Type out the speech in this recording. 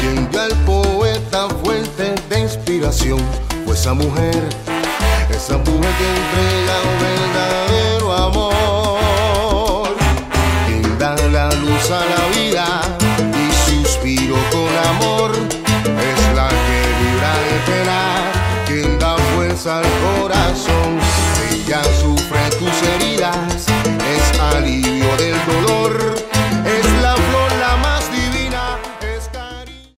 quien dio al poeta fuente de inspiración. Fue esa mujer, esa mujer que entrega un verdadero amor, quien da la luz a la vida y suspiro con amor. Es la que vibra de pena, quien da fuerza al corazón. Ella sufre tus heridas